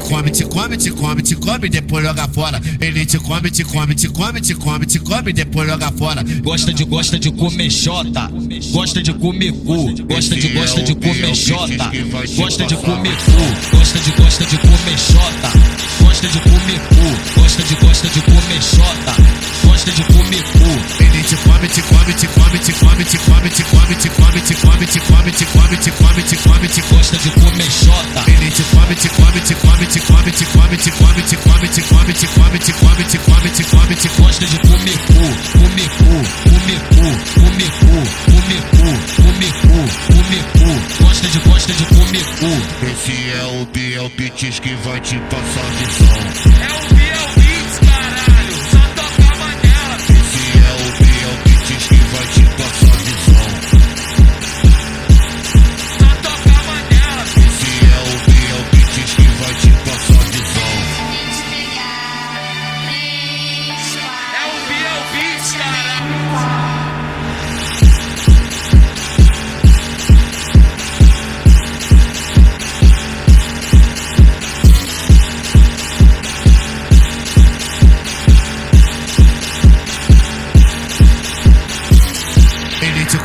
come, te come, te come, te come, depois joga fora. Ele te come, te come, te come, te come, te come, depois joga fora. Gosta de, gosta de comer xota, gosta de comer cu, gosta de, gosta de comer xota, gosta de comer cu, gosta de, gosta de comer xota, gosta de comer cu, gosta de, gosta de comer xota, gosta de comer cu. Come, te come, te come, te come, te come, te come, te come, te come, te come, te come, te come, te come, te gosta de comer xota. Ele te come, te come, te come, te come, te come, te come, te come, te come, te come, te come, te come, te come, te gosta de comer cu, comer cu, comer cu, comer cu, comer cu, comer cu, comer cu. Gosta de, gosta de comer cu. Esse é o Biel Beats que vai te passar visão.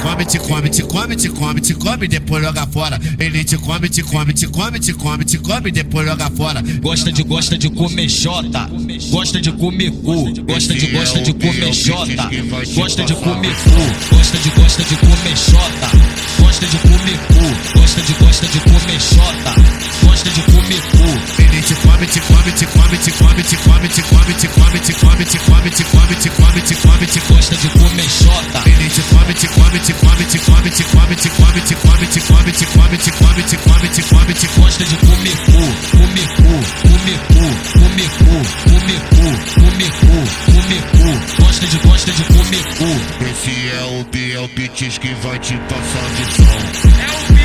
Come, te come, te come, te come, te come, depois joga fora. Ele te come, te come, te come, te come, te come, depois joga fora. Gosta de, gosta de comer xota, gosta de comer cu, gosta de, gosta de comer xota, gosta de comer cu, gosta de, gosta de comer xota, gosta de comer cu, gosta de, gosta de comer xota, gosta de comer cu. Ele te come, te come, te come, te come, te come, te come, te come, come, te come, te come, te come, te come, te gosta de comer xota. Ele te come, te come, te come, te come, te come, te come, te come, te come, te come, te come, te come, te come, te gosta de comer cu, comer cu, comer cu, comer cu, comer cu, comer cu, comer cu. Gosta de, gosta de comer cu. Esse é o Biel Beats que vai te passar visão. É o Beats.